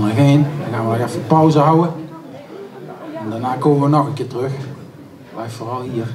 dan nog één. Dan gaan we nog even pauze houden. En daarna komen we nog een keer terug. Blijf vooral hier.